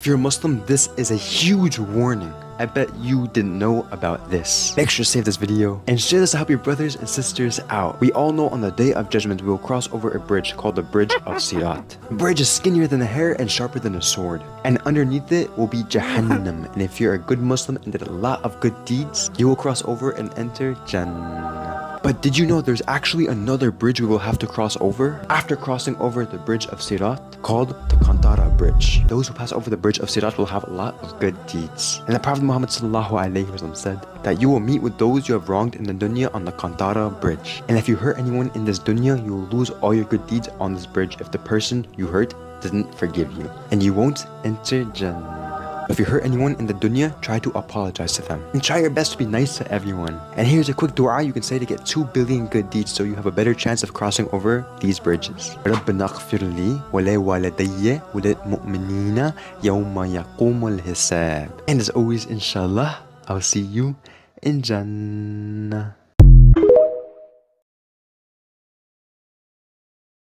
If you're a Muslim, this is a huge warning. I bet you didn't know about this. Make sure to save this video and share this to help your brothers and sisters out. We all know on the day of judgment we will cross over a bridge called the Bridge of Sirat. The bridge is skinnier than a hair and sharper than a sword. And underneath it will be Jahannam. and if you're a good Muslim and did a lot of good deeds, you will cross over and enter Jannah. But did you know there's actually another bridge we will have to cross over after crossing over the bridge of Sirat called the Qantara Bridge. Those who pass over the bridge of Sirat will have a lot of good deeds. And the Prophet Muhammad said that you will meet with those you have wronged in the dunya on the Qantara Bridge. And if you hurt anyone in this dunya, you will lose all your good deeds on this bridge if the person you hurt doesn't forgive you. And you won't enter Jannah. If you hurt anyone in the dunya, try to apologize to them. And try your best to be nice to everyone. And here's a quick dua you can say to get 2 billion good deeds so you have a better chance of crossing over these bridges. ربنا اغفر لي ولوالدي وللمؤمنين يوم يقوم الحساب. And as always, inshallah, I'll see you in Jannah.